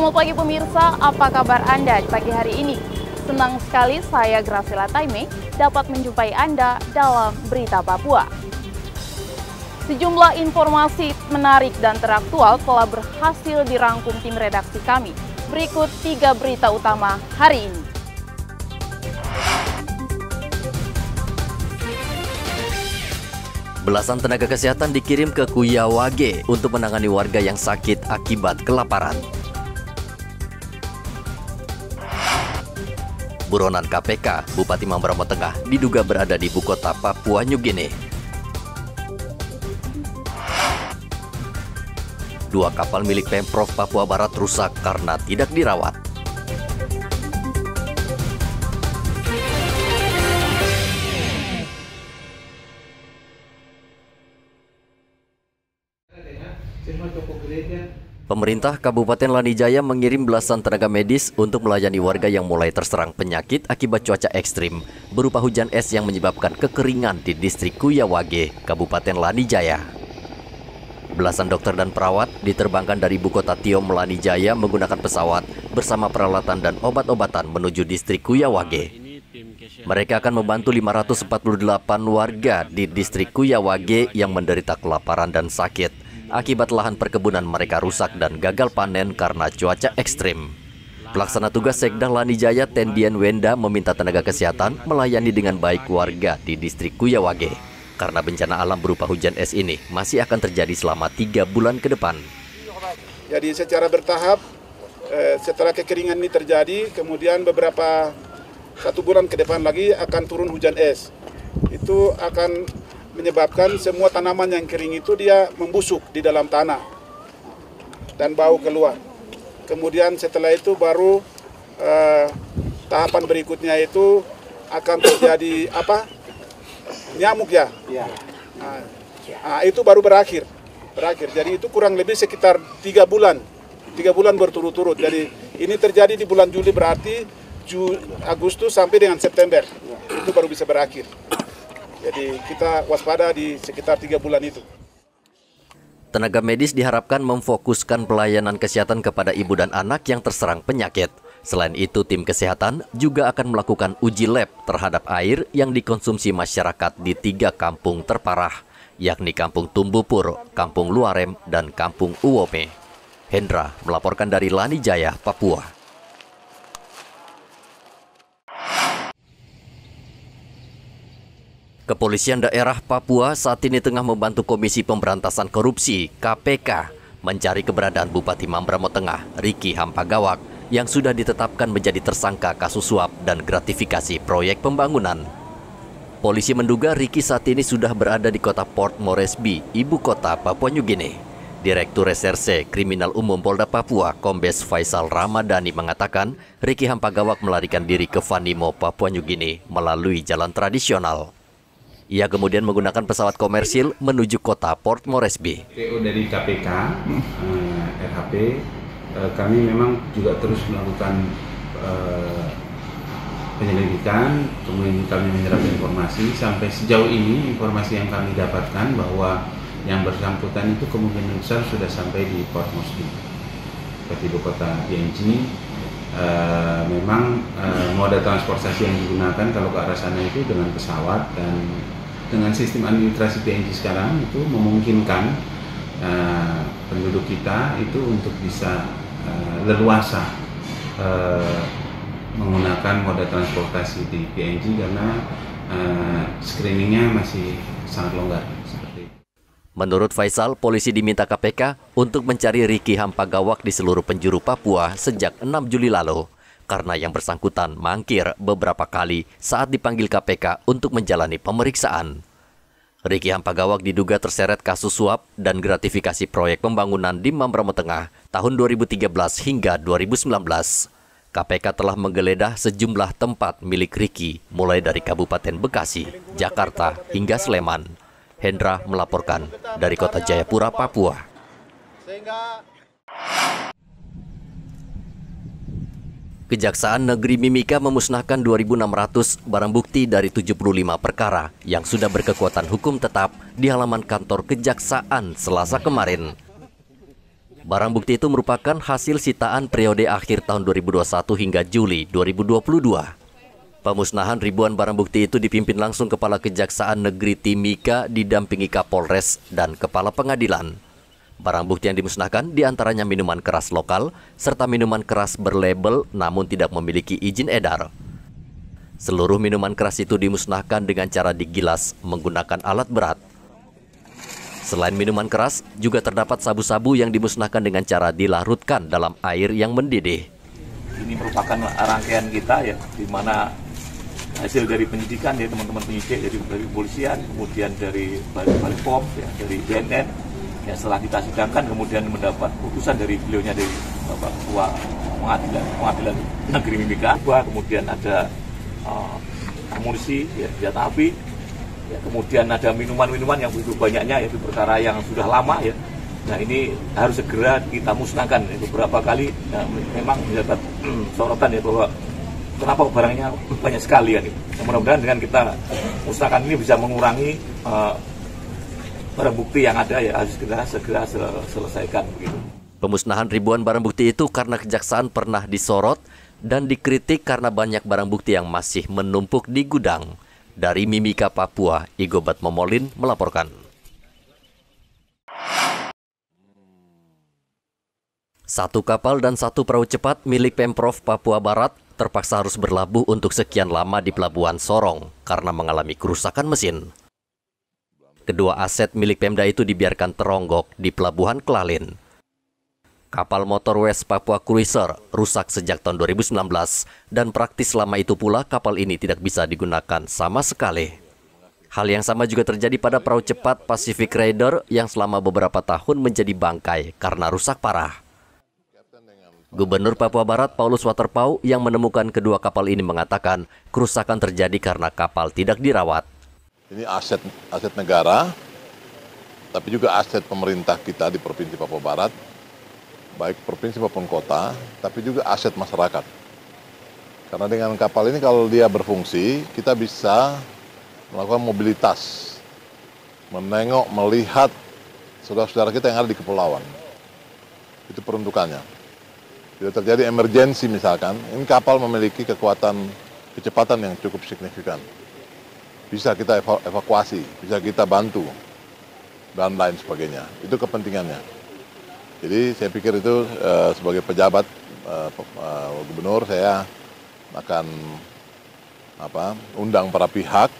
Selamat pagi pemirsa, apa kabar Anda pagi hari ini? Senang sekali saya Gracila Taime dapat menjumpai Anda dalam Berita Papua. Sejumlah informasi menarik dan teraktual telah berhasil dirangkum tim redaksi kami. Berikut tiga berita utama hari ini. Belasan tenaga kesehatan dikirim ke Kuyawage untuk menangani warga yang sakit akibat kelaparan. Buronan KPK, Bupati Mambramo Tengah diduga berada di ibu kota Papua New Guinea. Dua kapal milik Pemprov Papua Barat rusak karena tidak dirawat. Pemerintah Kabupaten Lanijaya mengirim belasan tenaga medis untuk melayani warga yang mulai terserang penyakit akibat cuaca ekstrim berupa hujan es yang menyebabkan kekeringan di distrik Kuyawage, Kabupaten Lanijaya. Belasan dokter dan perawat diterbangkan dari ibu kota Tiom Lanijaya menggunakan pesawat bersama peralatan dan obat-obatan menuju distrik Kuyawage. Mereka akan membantu 548 warga di distrik Kuyawage yang menderita kelaparan dan sakit akibat lahan perkebunan mereka rusak dan gagal panen karena cuaca ekstrim. Pelaksana tugas Sekda Lanijaya Tendian Wenda meminta tenaga kesehatan melayani dengan baik warga di distrik Kuyawage. Karena bencana alam berupa hujan es ini masih akan terjadi selama tiga bulan ke depan. Jadi secara bertahap, eh, setelah kekeringan ini terjadi, kemudian beberapa satu bulan ke depan lagi akan turun hujan es. Itu akan menyebabkan semua tanaman yang kering itu dia membusuk di dalam tanah dan bau keluar. Kemudian setelah itu baru eh, tahapan berikutnya itu akan terjadi apa? Nyamuk ya. Nah, nah, itu baru berakhir, berakhir. Jadi itu kurang lebih sekitar tiga bulan, tiga bulan berturut-turut. Jadi ini terjadi di bulan Juli berarti Ju, Agustus sampai dengan September itu baru bisa berakhir. Jadi kita waspada di sekitar tiga bulan itu. Tenaga medis diharapkan memfokuskan pelayanan kesehatan kepada ibu dan anak yang terserang penyakit. Selain itu, tim kesehatan juga akan melakukan uji lab terhadap air yang dikonsumsi masyarakat di tiga kampung terparah, yakni Kampung Tumbupur, Kampung Luarem, dan Kampung Uwome. Hendra melaporkan dari Lani Jaya, Papua. Kepolisian daerah Papua saat ini tengah membantu Komisi Pemberantasan Korupsi (KPK) mencari keberadaan Bupati Mambramo Tengah, Riki Hampagawak, yang sudah ditetapkan menjadi tersangka kasus suap dan gratifikasi proyek pembangunan. Polisi menduga Riki saat ini sudah berada di kota Port Moresby, ibu kota Papua New Guinea. Direktur Reserse Kriminal Umum Polda Papua, Kombes Faisal Ramadhani mengatakan, Riki Hampagawak melarikan diri ke Vanimo, Papua New Guinea melalui jalan tradisional. Ia kemudian menggunakan pesawat komersil menuju kota Port Moresby. PO dari KPK, eh, RHP, eh, kami memang juga terus melakukan eh, penyelidikan, kemudian kami menyerap informasi. Sampai sejauh ini informasi yang kami dapatkan bahwa yang bersangkutan itu kemungkinan besar sudah sampai di Port Moresby, seperti ibu kota PNG. Uh, memang uh, moda transportasi yang digunakan kalau ke arah sana itu dengan pesawat dan dengan sistem administrasi PNG sekarang itu memungkinkan uh, penduduk kita itu untuk bisa uh, leluasa uh, menggunakan moda transportasi di PNG karena uh, screeningnya masih sangat longgar. Menurut Faisal, polisi diminta KPK untuk mencari Riki Hampagawak di seluruh penjuru Papua sejak 6 Juli lalu karena yang bersangkutan mangkir beberapa kali saat dipanggil KPK untuk menjalani pemeriksaan. Riki Hampagawak diduga terseret kasus suap dan gratifikasi proyek pembangunan di Mambramo Tengah tahun 2013 hingga 2019. KPK telah menggeledah sejumlah tempat milik Riki, mulai dari Kabupaten Bekasi, Jakarta, hingga Sleman. Hendra melaporkan dari kota Jayapura, Papua. Kejaksaan Negeri Mimika memusnahkan 2.600 barang bukti dari 75 perkara yang sudah berkekuatan hukum tetap di halaman kantor Kejaksaan Selasa kemarin. Barang bukti itu merupakan hasil sitaan periode akhir tahun 2021 hingga Juli 2022. Pemusnahan ribuan barang bukti itu dipimpin langsung Kepala Kejaksaan Negeri Timika didampingi Kapolres dan Kepala Pengadilan. Barang bukti yang dimusnahkan di antaranya minuman keras lokal serta minuman keras berlabel namun tidak memiliki izin edar. Seluruh minuman keras itu dimusnahkan dengan cara digilas menggunakan alat berat. Selain minuman keras, juga terdapat sabu-sabu yang dimusnahkan dengan cara dilarutkan dalam air yang mendidih. Ini merupakan rangkaian kita ya, di mana hasil dari penyidikan ya teman-teman penyidik dari, dari kepolisian, kemudian dari Balik Pom, ya, dari BNN, ya setelah kita sidangkan kemudian mendapat putusan dari beliaunya dari Bapak Ketua Pengadilan Pengadilan Negeri Mimika, kemudian ada uh, amunisi, ya, senjata api, ya, kemudian ada minuman-minuman yang begitu banyaknya yaitu perkara yang sudah lama ya. Nah ini harus segera kita musnahkan. Itu beberapa kali ya, memang mendapat sorotan ya bahwa kenapa barangnya banyak sekali ya nih. Mudah-mudahan dengan kita musnahkan ini bisa mengurangi uh, barang bukti yang ada ya harus segera segera selesaikan begitu. Pemusnahan ribuan barang bukti itu karena kejaksaan pernah disorot dan dikritik karena banyak barang bukti yang masih menumpuk di gudang. Dari Mimika, Papua, Igobat Momolin melaporkan. Satu kapal dan satu perahu cepat milik Pemprov Papua Barat terpaksa harus berlabuh untuk sekian lama di Pelabuhan Sorong karena mengalami kerusakan mesin. Kedua aset milik Pemda itu dibiarkan teronggok di Pelabuhan Kelalin. Kapal motor West Papua Cruiser rusak sejak tahun 2019 dan praktis selama itu pula kapal ini tidak bisa digunakan sama sekali. Hal yang sama juga terjadi pada perahu cepat Pacific Raider yang selama beberapa tahun menjadi bangkai karena rusak parah. Gubernur Papua Barat Paulus Waterpau yang menemukan kedua kapal ini mengatakan kerusakan terjadi karena kapal tidak dirawat. Ini aset aset negara, tapi juga aset pemerintah kita di Provinsi Papua Barat baik provinsi maupun kota, tapi juga aset masyarakat. Karena dengan kapal ini kalau dia berfungsi, kita bisa melakukan mobilitas, menengok, melihat saudara-saudara kita yang ada di kepulauan. Itu peruntukannya. Bila terjadi emergensi misalkan, ini kapal memiliki kekuatan kecepatan yang cukup signifikan. Bisa kita evakuasi, bisa kita bantu, dan lain sebagainya. Itu kepentingannya. Jadi saya pikir itu uh, sebagai pejabat uh, uh, gubernur saya akan apa undang para pihak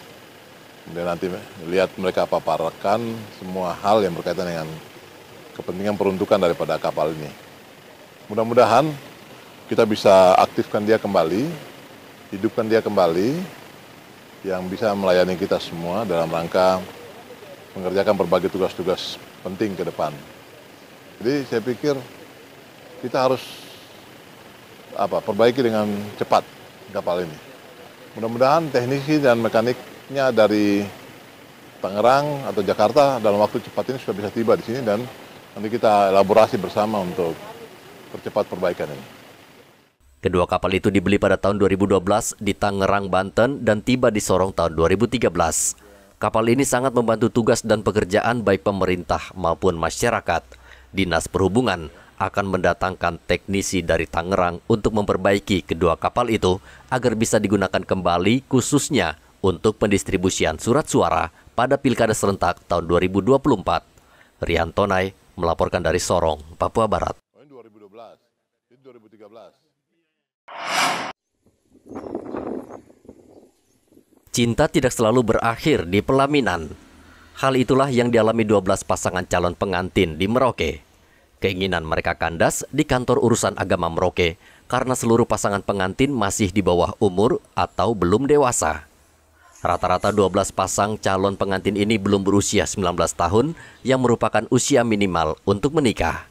kemudian nanti lihat mereka paparkan semua hal yang berkaitan dengan kepentingan peruntukan daripada kapal ini. Mudah-mudahan kita bisa aktifkan dia kembali, hidupkan dia kembali, yang bisa melayani kita semua dalam rangka mengerjakan berbagai tugas-tugas penting ke depan. Jadi saya pikir kita harus apa perbaiki dengan cepat kapal ini. Mudah-mudahan teknisi dan mekaniknya dari Tangerang atau Jakarta dalam waktu cepat ini sudah bisa tiba di sini dan nanti kita elaborasi bersama untuk percepat perbaikan ini. Kedua kapal itu dibeli pada tahun 2012 di Tangerang, Banten dan tiba di Sorong tahun 2013. Kapal ini sangat membantu tugas dan pekerjaan baik pemerintah maupun masyarakat. Dinas Perhubungan akan mendatangkan teknisi dari Tangerang untuk memperbaiki kedua kapal itu agar bisa digunakan kembali khususnya untuk pendistribusian surat suara pada Pilkada serentak tahun 2024. Rian Tonai melaporkan dari Sorong, Papua Barat. Cinta tidak selalu berakhir di pelaminan. Hal itulah yang dialami 12 pasangan calon pengantin di Merauke. Keinginan mereka kandas di kantor urusan agama Merauke karena seluruh pasangan pengantin masih di bawah umur atau belum dewasa. Rata-rata 12 pasang calon pengantin ini belum berusia 19 tahun yang merupakan usia minimal untuk menikah.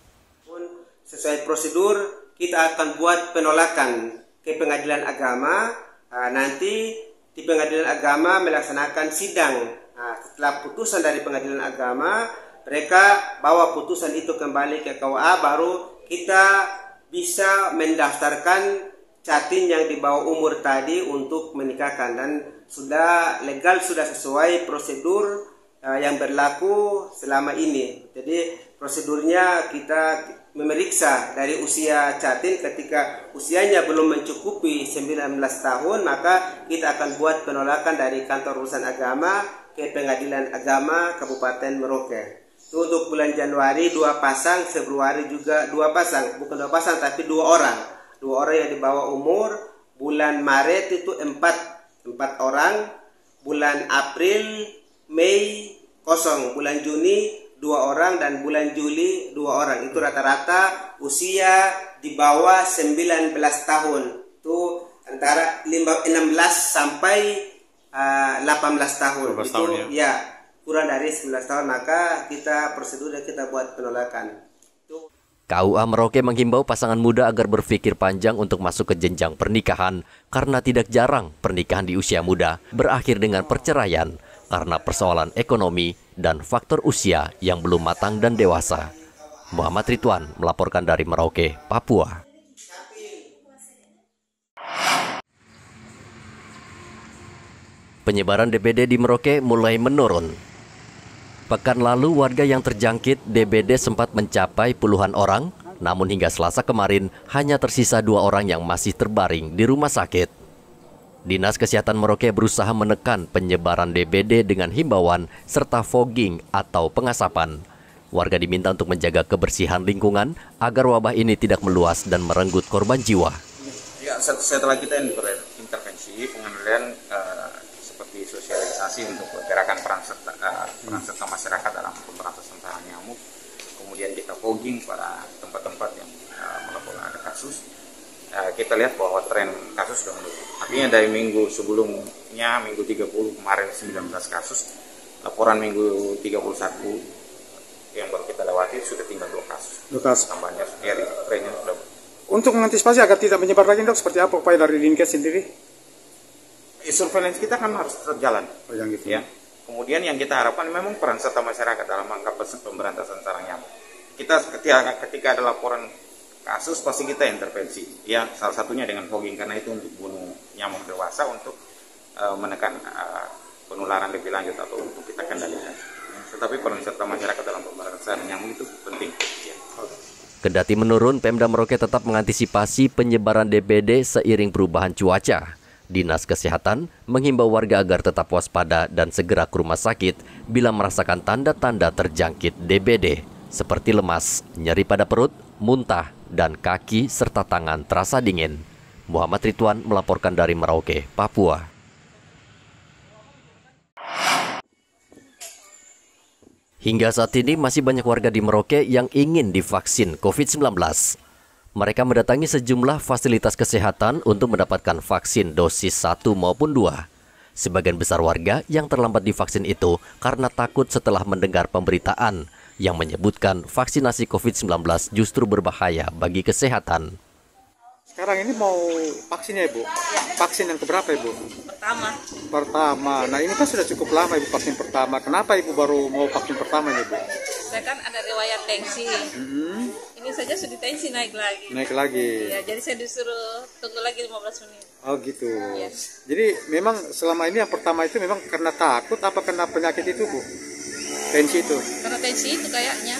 Sesuai prosedur, kita akan buat penolakan ke pengadilan agama. Ah, nanti di pengadilan agama melaksanakan sidang Nah, setelah putusan dari pengadilan agama, mereka bawa putusan itu kembali ke KUA, baru kita bisa mendaftarkan catin yang di bawah umur tadi untuk menikahkan dan sudah legal sudah sesuai prosedur uh, yang berlaku selama ini. Jadi prosedurnya kita memeriksa dari usia Catin ketika usianya belum mencukupi 19 tahun maka kita akan buat penolakan dari kantor urusan agama ke pengadilan agama Kabupaten Merauke. Untuk bulan Januari dua pasang, Februari juga dua pasang, bukan dua pasang tapi dua orang, dua orang yang di bawah umur. Bulan Maret itu empat, empat orang. Bulan April, Mei kosong, bulan Juni dua orang dan bulan Juli dua orang. Itu rata-rata usia di bawah 19 tahun. Itu antara 16 sampai uh, 18 tahun. 18 itu tahun, ya. ya kurang dari 19 tahun. Maka kita prosedur dan kita buat penolakan. KUA Merauke menghimbau pasangan muda agar berpikir panjang untuk masuk ke jenjang pernikahan karena tidak jarang pernikahan di usia muda berakhir dengan perceraian karena persoalan ekonomi dan faktor usia yang belum matang dan dewasa. Muhammad Ridwan melaporkan dari Merauke, Papua. Penyebaran DBD di Merauke mulai menurun. Pekan lalu warga yang terjangkit DBD sempat mencapai puluhan orang, namun hingga Selasa kemarin hanya tersisa dua orang yang masih terbaring di rumah sakit. Dinas Kesehatan Merauke berusaha menekan penyebaran DBD dengan himbauan serta fogging atau pengasapan. Warga diminta untuk menjaga kebersihan lingkungan agar wabah ini tidak meluas dan merenggut korban jiwa. Ya, setelah kita intervensi pengendalian uh, seperti sosialisasi untuk gerakan peran serta, uh, peran serta masyarakat dalam pemberantasan sarang nyamuk, kemudian kita fogging pada tempat-tempat yang uh, melaporkan ada kasus, uh, kita lihat bahwa tren kasus sudah menurun. Artinya dari minggu sebelumnya, minggu 30 kemarin 19 kasus, laporan minggu 31 yang baru kita lewati sudah tinggal dua kasus. Dua kasus. Tambahnya ya trennya sudah. Untuk mengantisipasi agar tidak menyebar lagi dok, seperti apa upaya dari Dinkes sendiri? Ya, surveillance kita kan harus tetap jalan. Oh, yang gitu. Ya. Kemudian yang kita harapkan memang peran serta masyarakat dalam angka pemberantasan sarang nyamuk. Kita ketika, ketika ada laporan kasus pasti kita intervensi. Ya, salah satunya dengan fogging karena itu untuk bunuh nyamuk dewasa untuk uh, menekan uh, penularan lebih lanjut atau untuk kita kendalikan. Tetapi peran serta masyarakat dalam pemberantasan nyamuk itu penting. Ya. Kendati menurun, Pemda Merauke tetap mengantisipasi penyebaran DBD seiring perubahan cuaca. Dinas Kesehatan menghimbau warga agar tetap waspada dan segera ke rumah sakit bila merasakan tanda-tanda terjangkit DBD seperti lemas, nyeri pada perut, muntah, dan kaki serta tangan terasa dingin. Muhammad Ridwan melaporkan dari Merauke, Papua. Hingga saat ini masih banyak warga di Merauke yang ingin divaksin COVID-19. Mereka mendatangi sejumlah fasilitas kesehatan untuk mendapatkan vaksin dosis 1 maupun 2. Sebagian besar warga yang terlambat divaksin itu karena takut setelah mendengar pemberitaan yang menyebutkan vaksinasi COVID-19 justru berbahaya bagi kesehatan. Sekarang ini mau vaksinnya Ibu? Vaksin yang keberapa Ibu? Pertama. Pertama. Nah ini kan sudah cukup lama Ibu vaksin pertama. Kenapa Ibu baru mau vaksin pertama Ibu? Saya kan ada riwayat tensi. Hmm, Ini saja sudah tensi naik lagi. naik lagi. Ya, jadi saya disuruh tunggu lagi 15 menit. Oh gitu. Iya. Jadi memang selama ini yang pertama itu memang karena takut apa karena penyakit itu Bu? Tensi itu. Karena tensi itu kayaknya.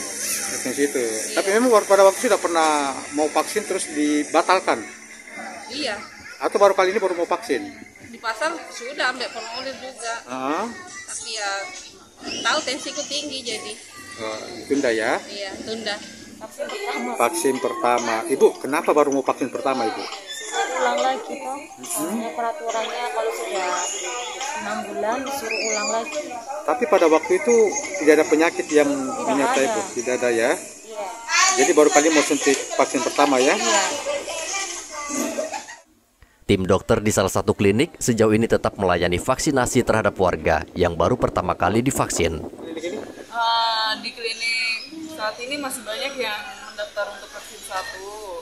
Tensi itu. Tapi memang pada waktu sudah pernah mau vaksin terus dibatalkan. Iya. Atau baru kali ini baru mau vaksin? Di pasar sudah ambil formulir juga. Ah, Tapi ya tahu tensiku tinggi jadi oh, tunda ya. iya tunda. Vaksin pertama. Vaksin pertama. Ibu, kenapa baru mau vaksin pertama Ibu? Ulang lagi toh soalnya peraturannya kalau sudah enam bulan disuruh ulang lagi Tapi pada waktu itu tidak ada penyakit yang menyertai ada. Ibu, tidak ada ya. iya Jadi baru kali mau suntik vaksin pertama ya. iya Tim dokter di salah satu klinik sejauh ini tetap melayani vaksinasi terhadap warga yang baru pertama kali divaksin. Eh, di klinik saat ini masih banyak yang mendaftar untuk vaksin satu.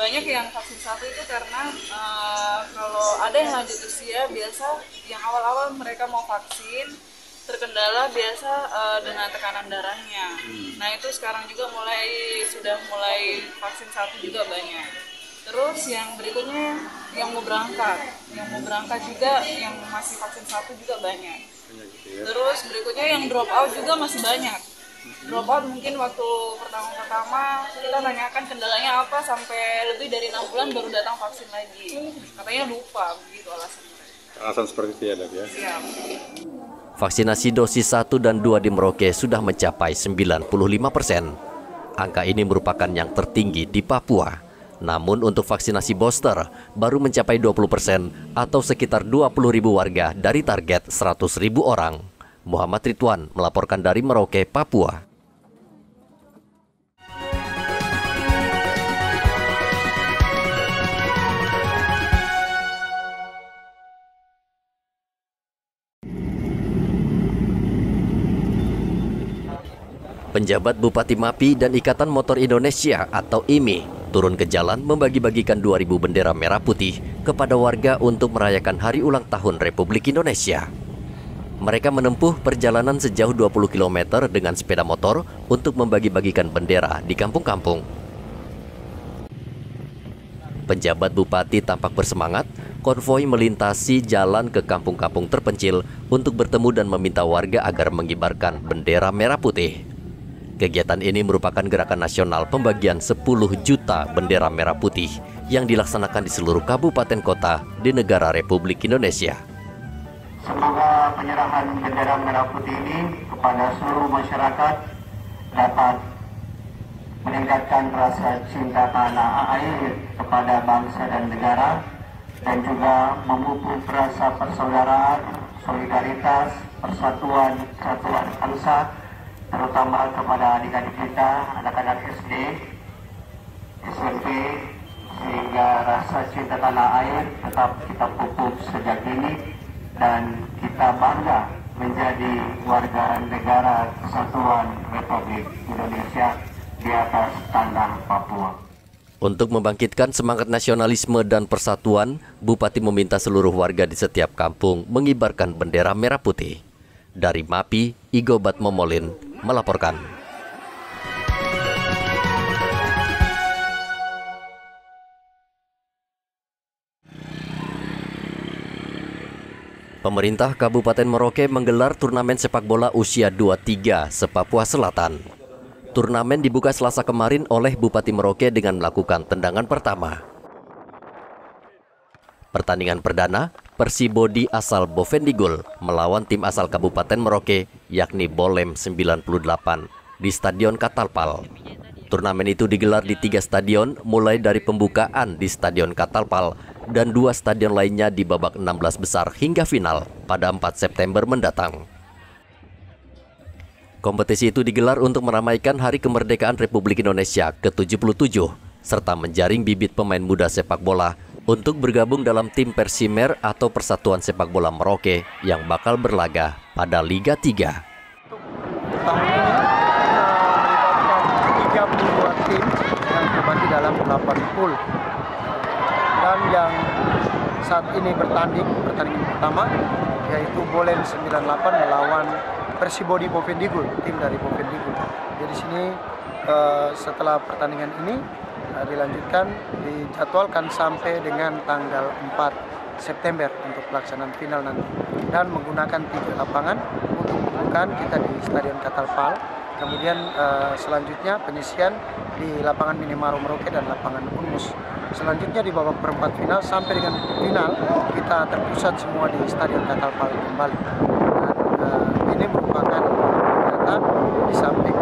Banyak yang vaksin satu itu karena eh, kalau ada yang lanjut usia biasa yang awal-awal mereka mau vaksin terkendala biasa eh, dengan tekanan darahnya. Nah itu sekarang juga mulai sudah mulai vaksin satu juga banyak. Terus yang berikutnya yang mau berangkat, yang mau berangkat juga yang masih vaksin satu juga banyak. Terus berikutnya yang drop out juga masih banyak. Drop out mungkin waktu pertama-pertama kita tanyakan kendalanya apa sampai lebih dari enam bulan baru datang vaksin lagi katanya lupa begitu alasan alasan seperti itu ya dok ya siap Vaksinasi dosis 1 dan 2 di Merauke sudah mencapai 95 persen. Angka ini merupakan yang tertinggi di Papua. Namun untuk vaksinasi booster baru mencapai 20 persen atau sekitar 20 ribu warga dari target 100 ribu orang. Muhammad Ridwan melaporkan dari Merauke, Papua. Penjabat Bupati Mapi dan Ikatan Motor Indonesia atau IMI turun ke jalan membagi-bagikan 2000 bendera merah putih kepada warga untuk merayakan hari ulang tahun Republik Indonesia. Mereka menempuh perjalanan sejauh 20 km dengan sepeda motor untuk membagi-bagikan bendera di kampung-kampung. Penjabat Bupati tampak bersemangat, konvoi melintasi jalan ke kampung-kampung terpencil untuk bertemu dan meminta warga agar mengibarkan bendera merah putih. Kegiatan ini merupakan gerakan nasional pembagian 10 juta bendera merah putih yang dilaksanakan di seluruh kabupaten kota di negara Republik Indonesia. Semoga penyerahan bendera merah putih ini kepada seluruh masyarakat dapat meningkatkan rasa cinta tanah air kepada bangsa dan negara dan juga memupuk rasa persaudaraan, solidaritas, persatuan, kesatuan bangsa terutama kepada adik-adik kita, anak-anak SD, SMP, sehingga rasa cinta tanah air tetap kita pupuk sejak dini dan kita bangga menjadi warga negara kesatuan Republik Indonesia di atas tanah Papua. Untuk membangkitkan semangat nasionalisme dan persatuan, Bupati meminta seluruh warga di setiap kampung mengibarkan bendera merah putih. Dari MAPI, Igobat Momolin, melaporkan. Pemerintah Kabupaten Merauke menggelar turnamen sepak bola usia 23 se-Papua Selatan. Turnamen dibuka selasa kemarin oleh Bupati Merauke dengan melakukan tendangan pertama. Pertandingan perdana, Persibodi asal Bovendigul melawan tim asal Kabupaten Merauke yakni Bolem 98 di Stadion Katalpal. Turnamen itu digelar di tiga stadion mulai dari pembukaan di Stadion Katalpal dan dua stadion lainnya di babak 16 besar hingga final pada 4 September mendatang. Kompetisi itu digelar untuk meramaikan Hari Kemerdekaan Republik Indonesia ke-77 serta menjaring bibit pemain muda sepak bola untuk bergabung dalam tim Persimer atau Persatuan Sepak Bola Merauke yang bakal berlaga pada Liga 3. Tahun ini kita melibatkan 32 tim terbagi dalam 8 pool. Dan yang saat ini bertanding, pertandingan pertama yaitu Bolen 98 melawan Persibodi Bovendigul, tim dari Bovendigul. Jadi sini eh, setelah pertandingan ini uh, dilanjutkan dijadwalkan sampai dengan tanggal 4 September untuk pelaksanaan final nanti dan menggunakan tiga lapangan untuk bukan kita di Stadion Katalpal kemudian uh, selanjutnya penyisian di lapangan Minimaru Merauke dan lapangan Unmus. Selanjutnya di babak perempat final sampai dengan final kita terpusat semua di Stadion Katalpal kembali. Dan uh, ini merupakan kegiatan di samping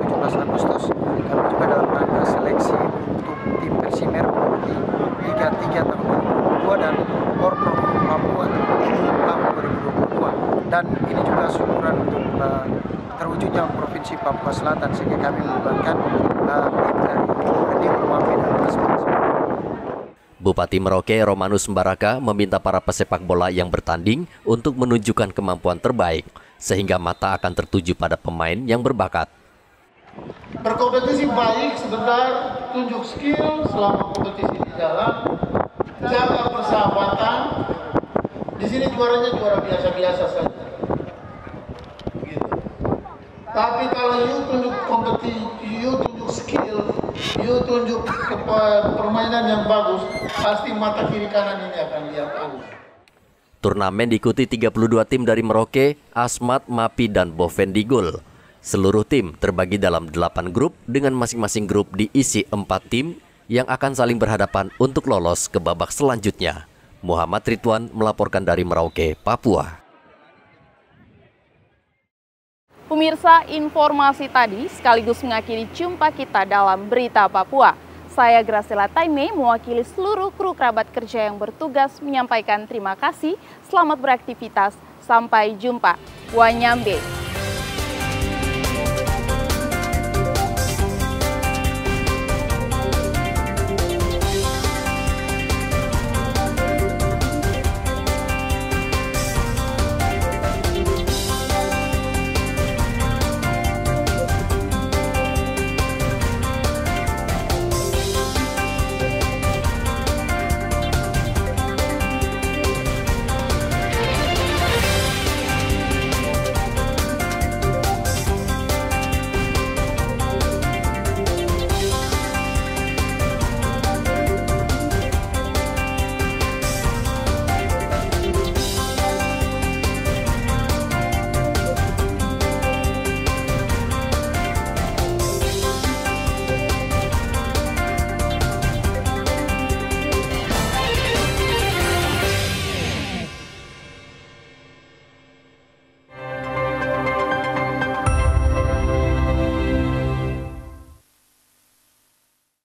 17 Agustus kami juga dalam rangka seleksi untuk tim Persimer di Liga 3 tahun 2022 dan Porpro Papua tahun 2022 dan ini juga terwujudnya Provinsi Papua Selatan sehingga kami melibatkan uh, Asmas. Bupati Merauke Romanus Mbaraka meminta para pesepak bola yang bertanding untuk menunjukkan kemampuan terbaik sehingga mata akan tertuju pada pemain yang berbakat. Berkompetisi baik sebentar, tunjuk skill selama kompetisi di jalan, jaga persahabatan. Di sini juaranya juara biasa-biasa saja. Gitu. Tapi kalau you tunjuk kompetisi, you tunjuk skill, you tunjuk permainan yang bagus, pasti mata kiri kanan ini akan lihat bagus. Turnamen diikuti 32 tim dari Merauke, Asmat, Mapi, dan Bovendigul. Seluruh tim terbagi dalam 8 grup dengan masing-masing grup diisi 4 tim yang akan saling berhadapan untuk lolos ke babak selanjutnya. Muhammad Ridwan melaporkan dari Merauke, Papua. Pemirsa, informasi tadi sekaligus mengakhiri jumpa kita dalam Berita Papua. Saya Gracila Taime mewakili seluruh kru kerabat kerja yang bertugas menyampaikan terima kasih, selamat beraktivitas, sampai jumpa. Wanyambe.